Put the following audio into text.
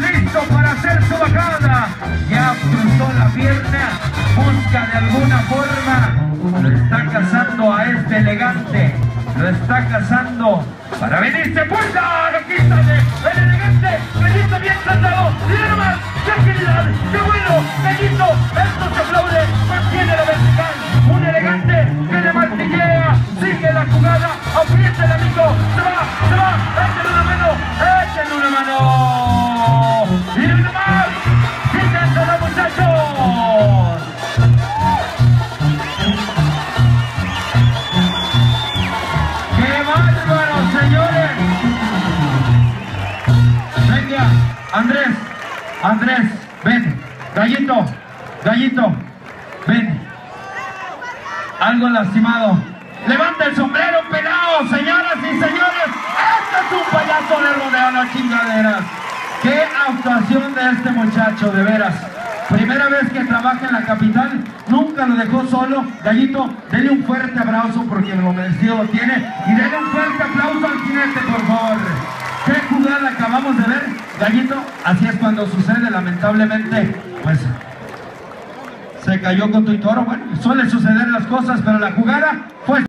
listo para hacer su bajada. Ya cruzó la pierna, busca de alguna forma, lo está cazando a este elegante, lo está cazando para venirse puerta. Aquí el elegante, Gallito bien tratado, y nomás, qué agilidad, qué bueno, Gallito, esto se aplaude, mantiene la vertical, un elegante que le martillea, sigue la jugada, aprieta el amigo, Andrés, Andrés, ven, gallito, gallito, ven. Algo lastimado. Levanta el sombrero, pelado, señoras y señores. Este es un payaso de rodeo, no chingaderas. Qué actuación de este muchacho, de veras. Primera vez que trabaja en la capital, nunca lo dejó solo. Gallito, denle un fuerte abrazo porque lo merecido lo tiene. Y denle un Gallito, así es cuando sucede, lamentablemente, pues se cayó con tu toro. Bueno, suele suceder las cosas, pero la jugada fue...